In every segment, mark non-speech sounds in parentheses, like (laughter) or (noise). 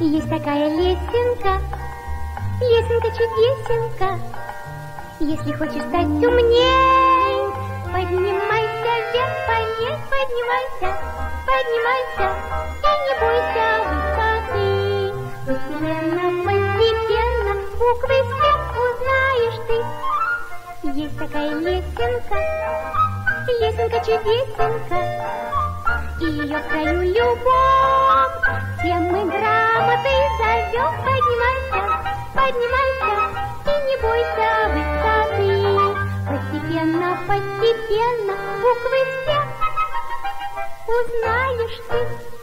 Есть такая лесенка, лесенка чудесенка. Если хочешь стать умней, поднимайся вверх по ней, поднимайся, поднимайся и не бойся высоты. Постепенно, постепенно буквы все узнаешь ты. Есть такая лесенка, лесенка чудесенка, и ее в краю любовь. Все мы грамотой зовем, поднимайся, поднимайся и не бойся высоты. Постепенно, постепенно буквы все узнаешь ты.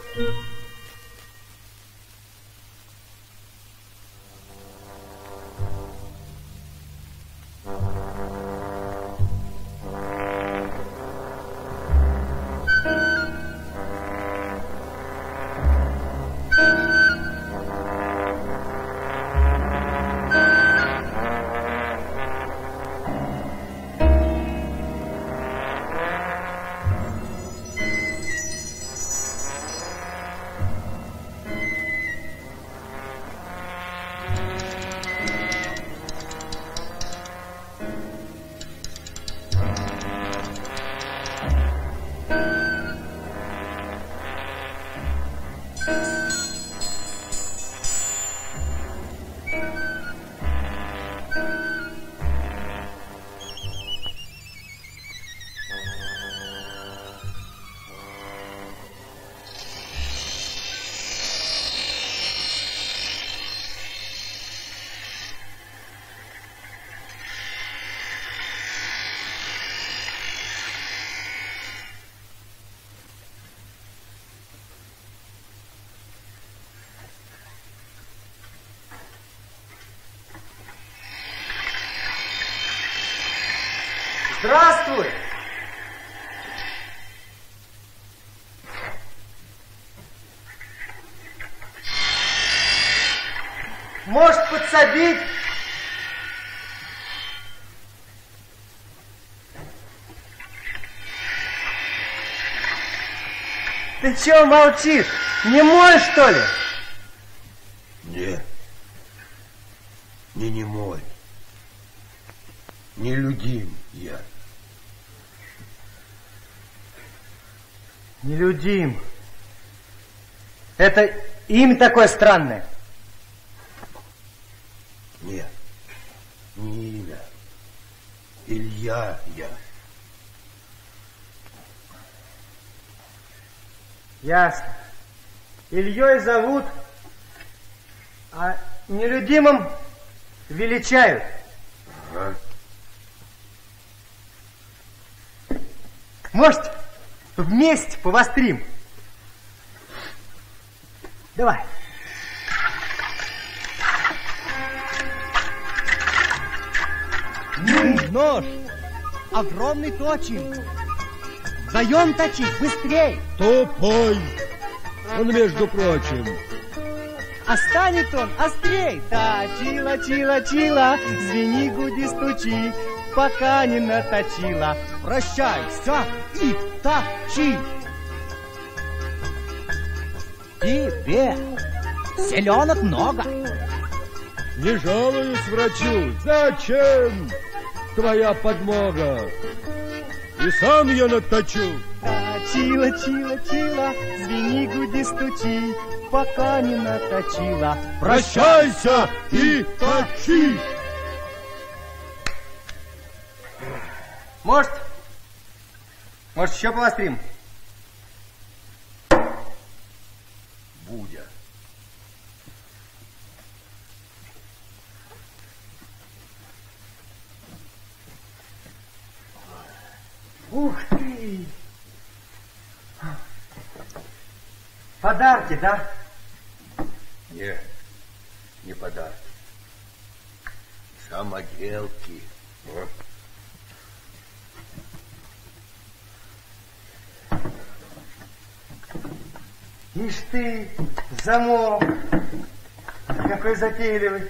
Здравствуй! Может, подсобить? Ты чего молчишь? Не мой, что ли? Не. Не немой. Нелюдим я. Нелюдим. Это имя такое странное. Нет, не имя. Илья я. Ясно. Ильей зовут, а нелюдимым величают. Ага. Может, вместе повострим? Давай. Нож огромный точим. Вдвоем точить, быстрей. Тупой. Он, между прочим, А станет он острей. Точила, чила, чила, звени, гуди, стучи, пока не наточила. прощайся и точи. Тебе селенок много. Не жалуюсь врачу. Зачем твоя подмога? И сам я наточу. Точила, чила, чила, звени, гуди, стучи, пока не наточила. Прощайся и точи. Может, может, еще повострим? Будя. Ух ты! Подарки, да? Не, не подарки. Самоделки. О. Ишь ты, замок. Какой затейливый.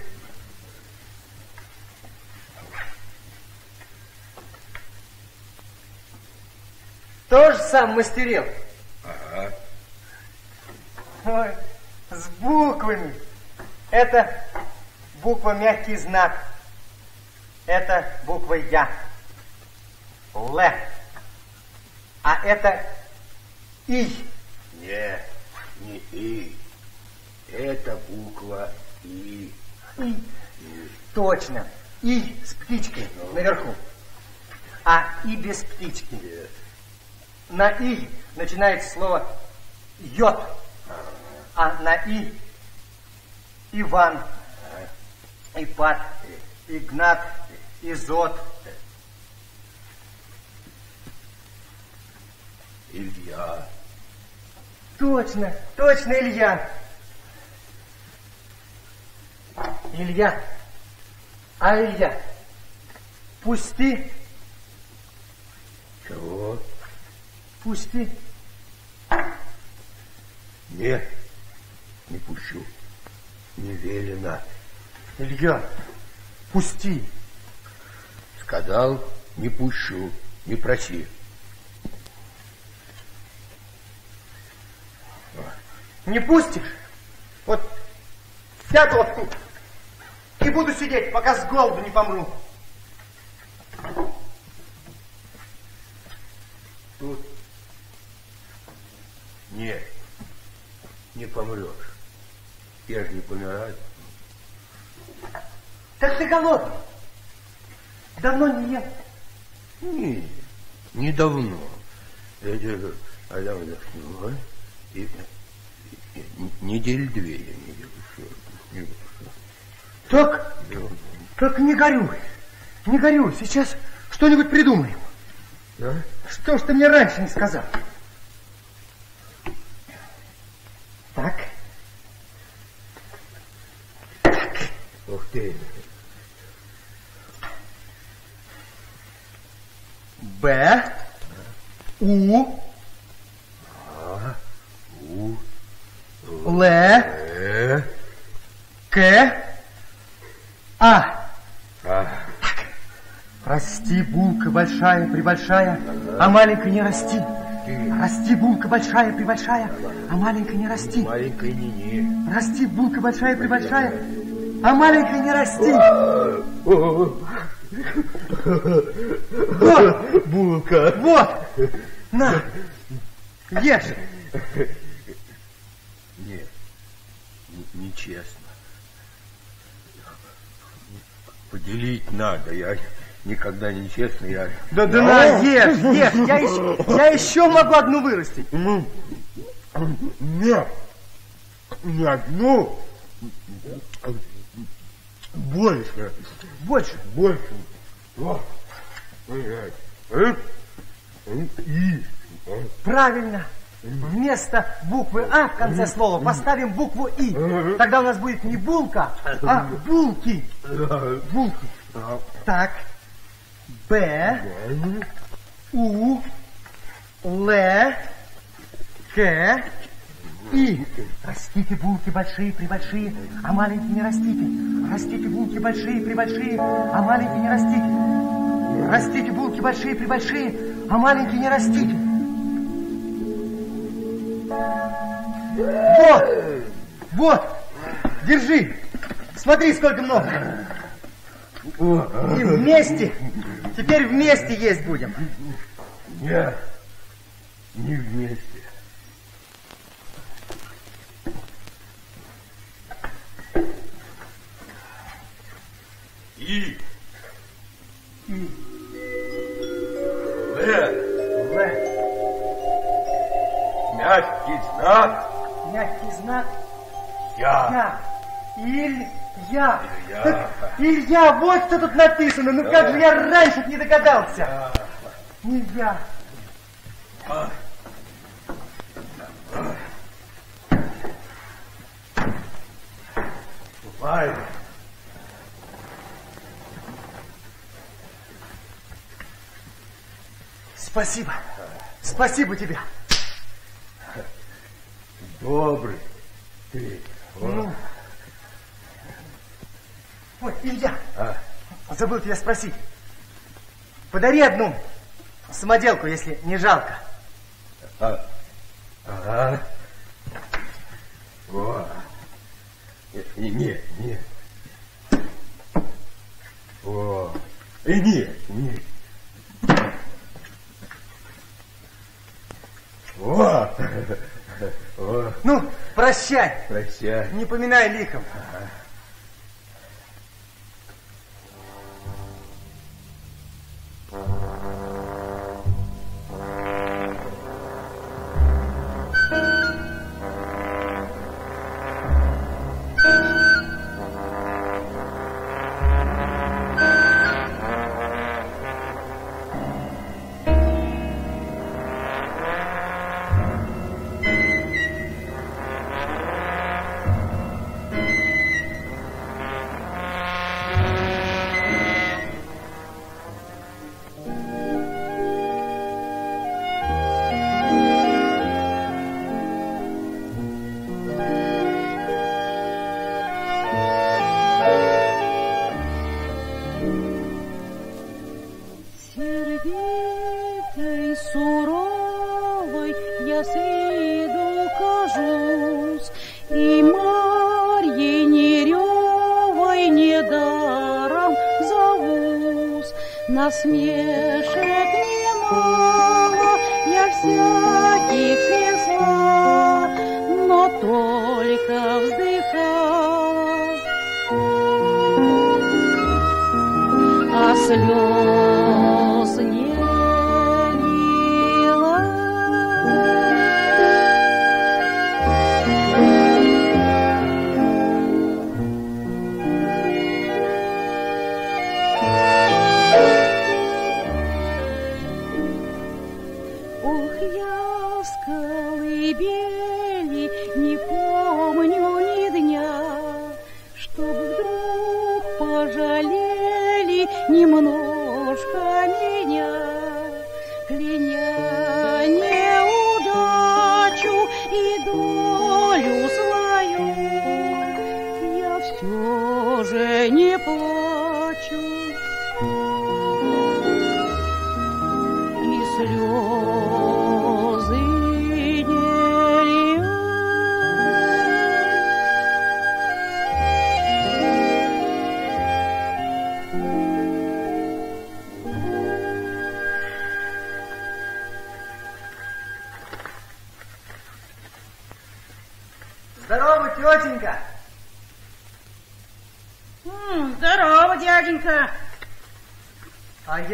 Тоже сам мастерил? Ага. Ой, с буквами. Это буква мягкий знак. Это буква Я. Л. А это И. Не, не И. Это буква И. И. Точно. И с птичкой наверху. А И без птички. Нет. На И начинается слово Йод. А на И Иван, Ипат, Игнат, Изот. Илья. Точно, точно, Илья. Илья. А Илья? Пусти, Чего? пусти. Нет, не пущу. Не велено. Илья, пусти. Сказал, не пущу. Не проси. Не пустишь? Вот сяду вот тут и буду сидеть, пока с голоду не помру. Тут нет, не помрешь. Я же не помираю. Так ты голодный. Давно не ел. Не, недавно. Это, а я вот ну, и, и, и, недель две я не ел еще. Не ел. Так, Ну, так не горюй. Не горюй. Сейчас что-нибудь придумаем. Да? Что ж ты мне раньше не сказал? Так. Ух ты. Б. У. У. Л. Э. К. А. А. Расти, булка большая, прибольшая, а маленькая не расти. Расти, булка большая, прибольшая, а маленькая не расти. Маленькая не-не. Расти, булка большая, прибольшая, а маленькая не расти. Вот, Булка. вот, на, ешь. Нет, не- нечестно. Поделить надо. Я никогда не честно. Я... Да, да на, ешь, ешь, я еще, я еще могу одну вырастить. Нет, не одну. Больше, Больше. больше. Вот. И. Правильно. Вместо буквы А в конце слова поставим букву И. Тогда у нас будет не булка, а булки. Булки. Так. Б. У. Л. К. И. Растите булки большие, прибольшие, а маленькие не растите. Растите булки большие, прибольшие, а маленькие не растите. Растите булки большие, прибольшие, а маленькие не растите. Вот, вот, держи. Смотри, сколько много. И вместе, теперь вместе есть будем. Нет, не вместе. И. И. Л. Л. Мягкий знак. Мягкий знак Я. Я. Илья. Илья. Так, Илья, вот что тут написано. Ну как же я раньше не догадался. Не я. Ступай. Спасибо. Спасибо тебе. Добрый ты. Ну. Ой, Илья, А, забыл тебя спросить. Подари одну самоделку, если не жалко. А, ага. О. Не, не, не. О. И нет, нет. О. О. Ну, прощай. Прощай. Не поминай лихом. Сердитой,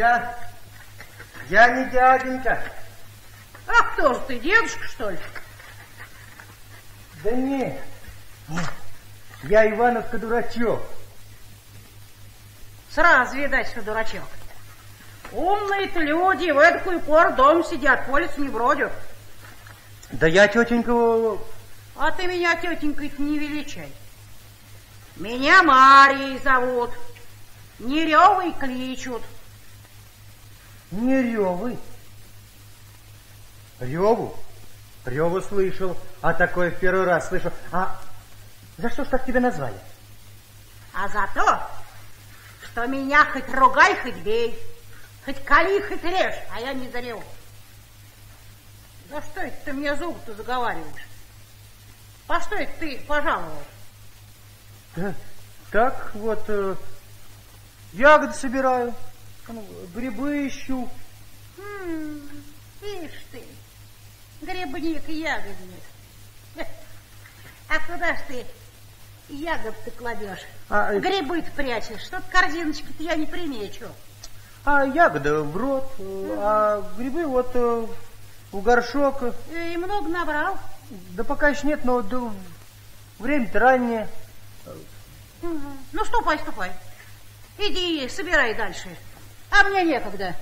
я... Я не дяденька. А кто же ты, дедушка, что ли? Да не. Нет. Я Ивановка дурачок. Сразу видать, что дурачок. Умные-то люди в эдакую пору дома сидят, по лесу не бродят. Да я, тетенька, А ты меня тетенькой не величай. Меня Марией зовут. Неревой кличут. Не ревы. Реву? Реву слышал, а такое в первый раз слышу. А за что ж так тебя назвали? А за то, что меня хоть ругай, хоть бей, хоть кали, хоть режь, а я не зареву. Да что это ты мне зубы-то заговариваешь? По что это ты пожаловал? Да, так вот, э, ягоды собираю, грибы ищу. М, Ишь ты, грибник и ягодник. А куда ж ты ягод-то кладешь? А, э, Грибы-то прячешь, что-то корзиночки-то я не примечу. А ягоды в рот, э, а грибы вот э, в горшок. И много набрал. Да пока еще нет, но да, время-то раннее. Ну, ступай, ступай. Иди, собирай дальше. А мне некогда.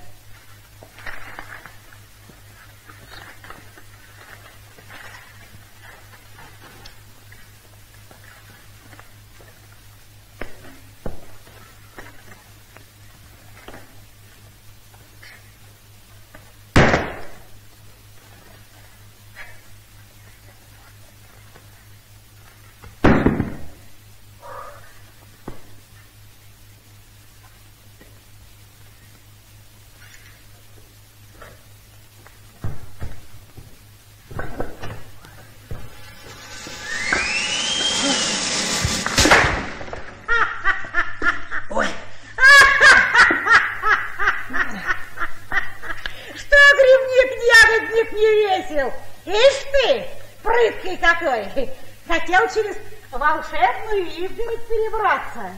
Какой. Хотел через волшебную изгородь перебраться.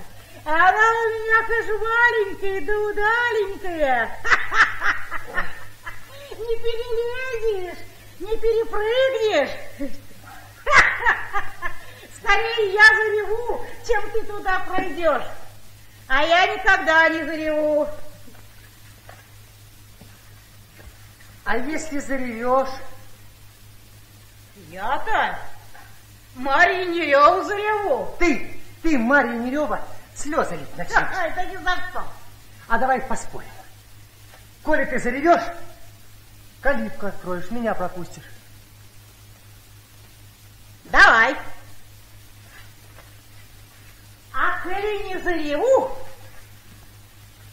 Она у меня, конечно, маленькая да удаленькая. (laughs) Не перелезешь, не перепрыгнешь. (laughs) Скорее я зареву, чем ты туда пройдешь. А я никогда не зареву. А если заревешь? Я-то Марья Нереву зареву. Ты, ты, Марья Нерева, слезы лить начнешь. Это ни за что. А давай поспорим. Коли ты заревешь, калитку откроешь, меня пропустишь. Давай. А коли не зареву,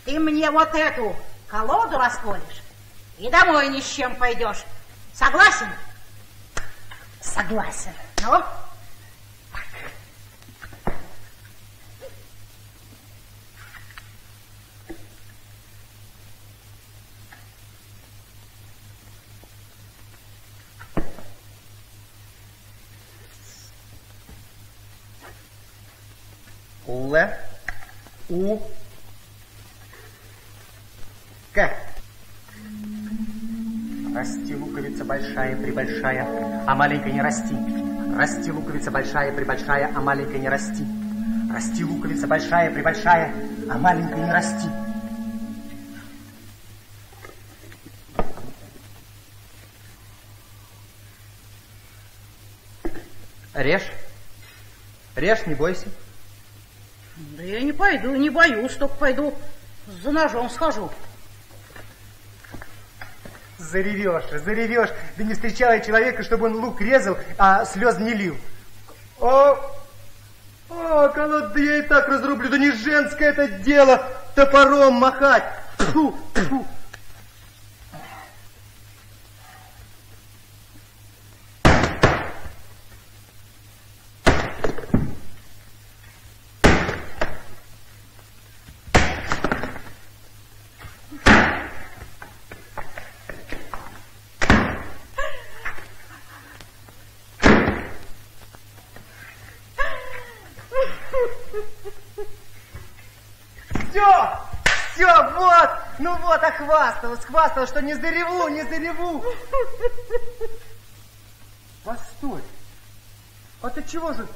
ты мне вот эту колоду расколешь и домой ни с чем пойдешь. Согласен? Согласен. Ну? Л, У, К. Расти, луковица большая, прибольшая, а маленькая не расти. Расти, луковица большая, прибольшая, а маленькая не расти. Расти, луковица большая, прибольшая, а маленькая не расти. Режь. Режь, не бойся. Пойду, не боюсь, только пойду за ножом схожу. Заревешь, заревешь. Да не встречала я человека, чтобы он лук резал, а слез не лил. О, о, колод, да я и так разрублю. Да не женское это дело топором махать. Фу, фу. Все, все, вот, вот, охвасталась, хвасталась, что не зареву, не зареву. Постой, а ты чего же?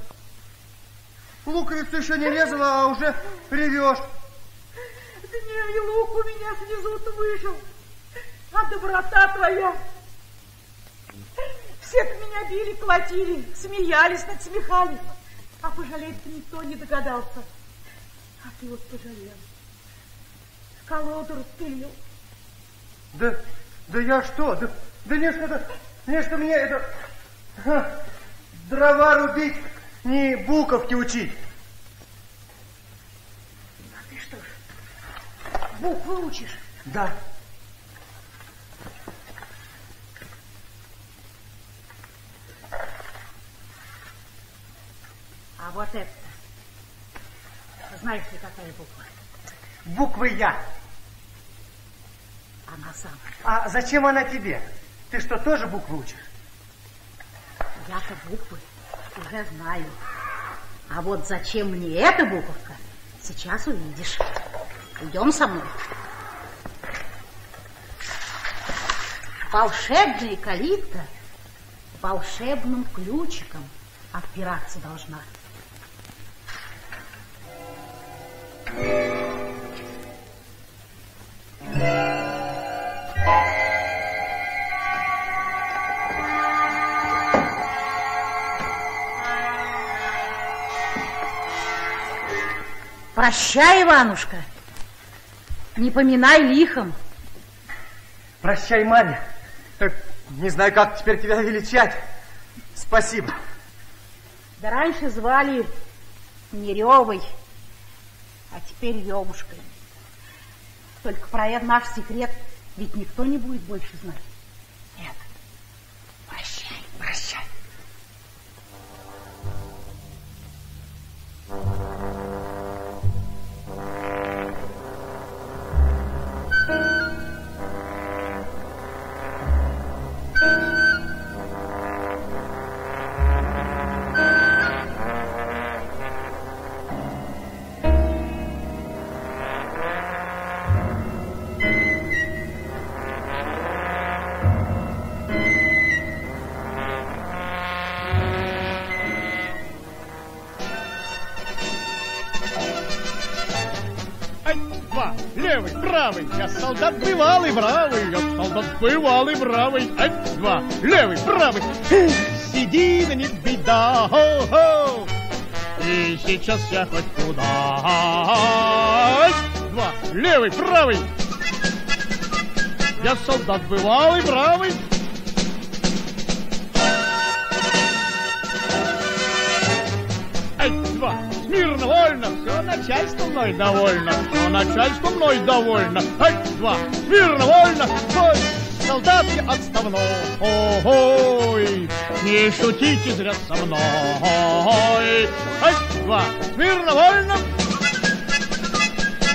Луковицу еще не резала, а уже ревешь. Да не, и лук у меня снизу-то вышел. А доброта твоя. Все меня били, колотили, смеялись, надсмехались. А пожалеть никто не догадался. А ты вот пожалел. Колоду распилил. Да, да я что? Да, да не что это, не что мне это ха, дрова рубить, не буковки учить. А ты что ж, буквы учишь? Да. А вот это, знаешь ли, какая буква? Буквы Я. Она самая. А зачем она тебе? Ты что, тоже буквы учишь? Я-то буквы уже знаю. А вот зачем мне эта буковка, сейчас увидишь. Идем со мной. Волшебная калитка волшебным ключиком отпираться должна. Прощай, Иванушка. Не поминай лихом. Прощай, Марья. Так, не знаю, как теперь тебя величать. Спасибо. Да раньше звали Неревой, а теперь Левушкой. Только про этот наш секрет ведь никто не будет больше знать. Правый, я солдат бывалый, бравый, я солдат бывалый, бравый. Один, два, левый, правый. Сиди, да не беда, хо-хо. И сейчас я хоть куда. Один, два, левый, правый. Я солдат бывалый, бравый. Начальство мной довольно, все начальство мной довольно. Один, два, смирно, вольно, ой, солдат я отставной, ой, не шутите зря со мной. Один, два, смирно, вольно,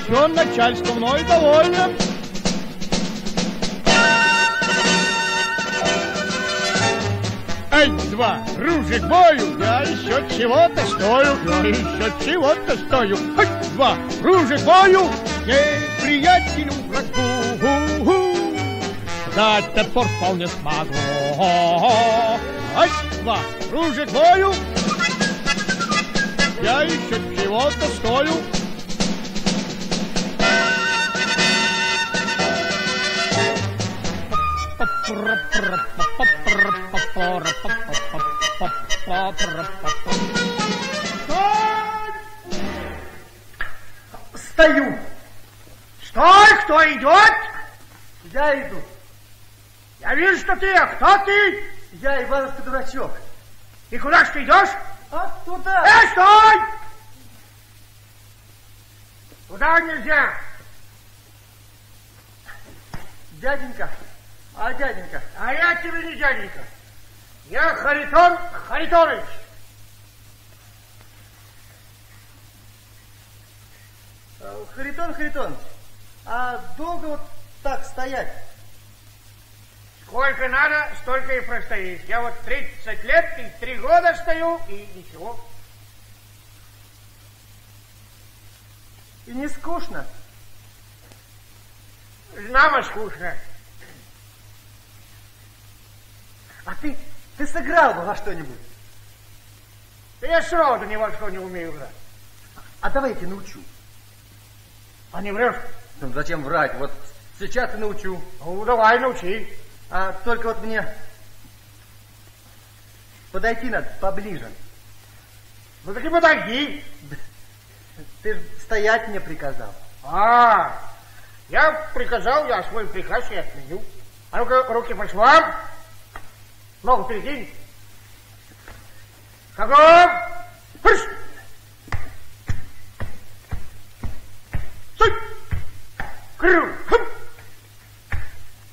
все начальство мной довольно. Один, два, ружик бою, я еще чего-то стою, я еще чего-то стою. Один, два, ружик бою, ей, приятелю врагу, дать отпор вполне смогу. Один, два, ружик бою, я еще чего-то стою. Стою. Стой, кто идет? Я иду. Я вижу, что ты, а кто ты? Я Ивановский дурачок. И куда ж ты идешь? А туда. Эй, стой! Туда нельзя. Дяденька, а дяденька? А я тебе не дяденька. Я Харитон Харитонович. Э, Харитон Харитонович, а долго вот так стоять? Сколько надо, столько и простоишь. Я вот 30 лет и три года стою, и ничего. И не скучно? Знамо скучно. А ты, ты сыграл бы во что-нибудь? Да я сроду ни во что не умею играть. А давай я тебя научу. А не врешь? Ну, зачем врать? Вот сейчас и научу. Ну, давай, научи. А только вот мне подойти надо поближе. Ну, так и подойди. Ты же стоять мне приказал. А, я приказал, я свой приказ и отменю. А ну-ка, руки по швам. Ногу перекинь. Шагом. Хыш. Стой. Крю. Хым.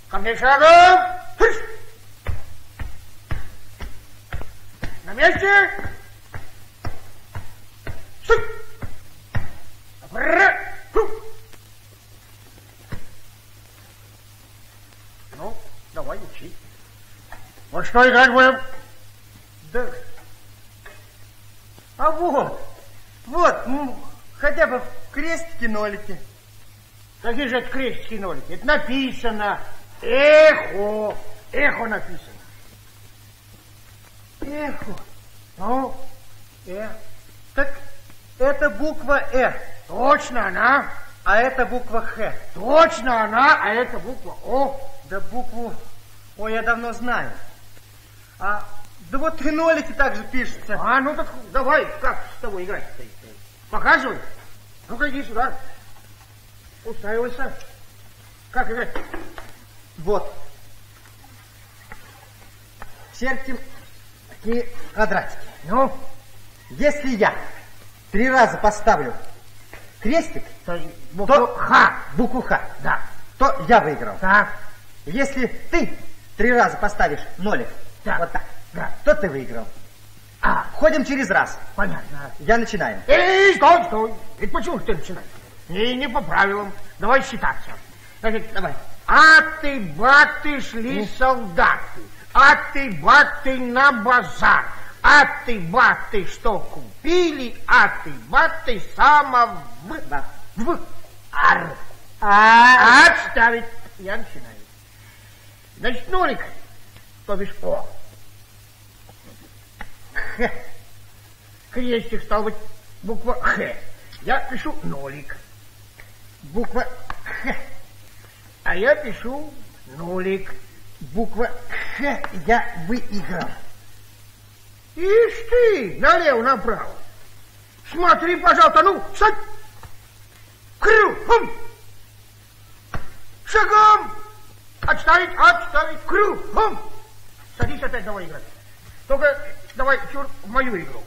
Ко мне шагом. Хыш. На месте. Стой. Ху. Ну, давай учи. Вот что играть будем? Да. А вот, вот, ну, хотя бы в крестике-нолике. Какие же это крестики нолики? Это написано. Эхо. Эхо написано. Эхо. Ну, э. Так это буква «Э», Точно она. а это буква «Х». Точно она, а это буква О. Да букву «О» я давно знаю. А, да вот и нолики также пишутся. А, ну так давай, как с тобой играть-то? Показывай. Ну-ка иди сюда. Устраивайся. Как играть? Вот. Чертим такие квадратики. Ну, Если я три раза поставлю крестик, то буква то Х. букву Х, Да. то я выиграл. Так. Если ты три раза поставишь нолик, Так. вот так, Да. то ты выиграл. А, Ходим через раз. понятно. Я начинаю. Эй, стой, стой. И почему ты начинаешь? Не, не по правилам. Давай считаться. Значит, давай. А ты, баты, шли солдаты. А ты, баты, на базар. А ты, баты, что купили? А ты, баты, само в... В... ар. А, Отставить. Я начинаю. Значит, нолик, то бишь О. Х. Крестик стал быть буква Х. Я пишу нолик. Буква Х. А я пишу нулик. Буква Х я выиграл. Ишь ты, налево-направо. Смотри, пожалуйста, ну, садь. Кругом. Шагом. Отставить, отставить, кругом. Садись опять давай играть. Только давай, чур, в мою игру.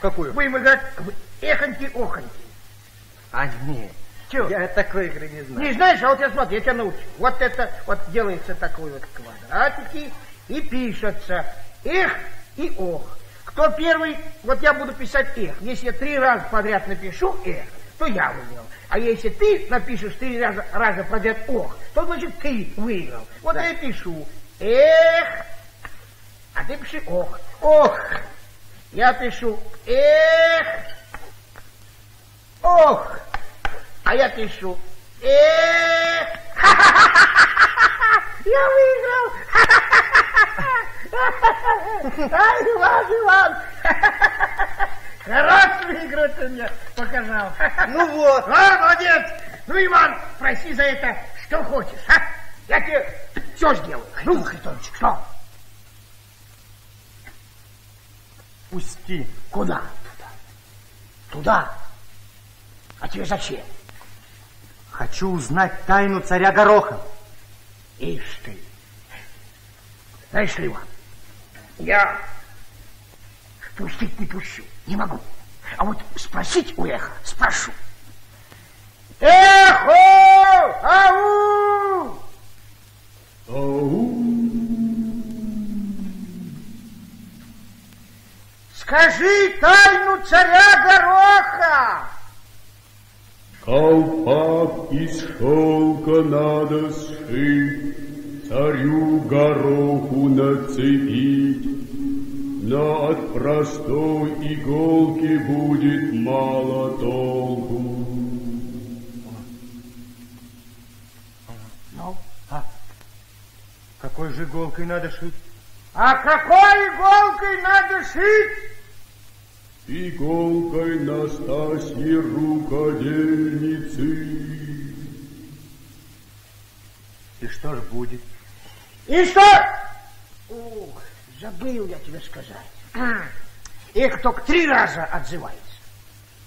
Какую? Будем играть в эхоньки-охоньки. А нет, Чего? я такой игры не знаю. Не знаешь, а вот я смотри, я тебя научу. Вот это вот делается такой вот квадратики и пишется эх и ох. Кто первый, вот я буду писать эх. Если я три раза подряд напишу эх, то я выиграл. А если ты напишешь три раза, раза подряд ох, то значит ты выиграл. Вот я и пишу эх, а ты пиши ох. Ох. Я пишу эх, ох. А я пишу эх, (laughs) я выиграл. (laughs) Ай, Иван, Иван. (laughs) Хорошую игру ты мне показал. Ну вот. А, молодец. Ну, Иван, проси за это, что хочешь, а? Я тебе все сделаю. Ну, Харитонович, что? Пусти. Куда? Туда. Туда? А тебе зачем? Хочу узнать тайну царя Гороха. Ишь ты. Знаешь ли, Иван, я пустить не пущу, не могу. А вот спросить у эха спрошу. Эхо! Ау! Скажи тайну царя Гороха! Колпак из шелка надо сшить, Царю гороху нацепить, Но от простой иголки будет мало толку. Ну, Какой же иголкой надо шить? а какой иголкой надо шить? Иголкой Настасьи рукодельницы. И что ж будет? И что? Ух, забыл я тебе сказать. (clears throat) Их только три раза отзывается.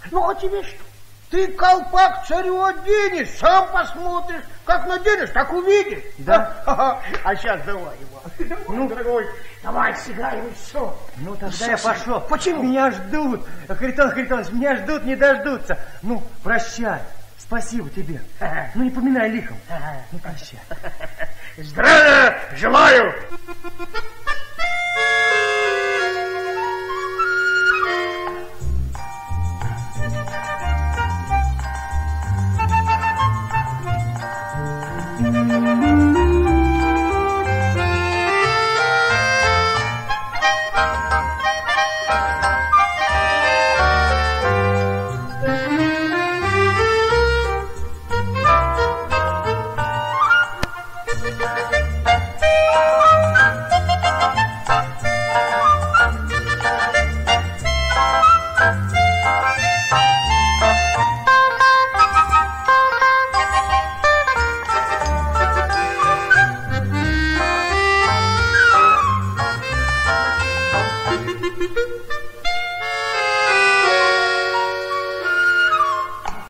Ну, а тебе что? Ты колпак царю оденешь, сам посмотришь. Как наденешь, так увидишь. Да? (laughs) А сейчас давай его. (laughs) Ну, дорогой, давай сыграем и все. Ну, тогда Всё, я пошел. Почему? Меня ждут. Харитон Харитонович, меня ждут, не дождутся. Ну, прощай. Спасибо тебе. Ну, не поминай лихом. Ну, прощай. (laughs) Здравия желаю!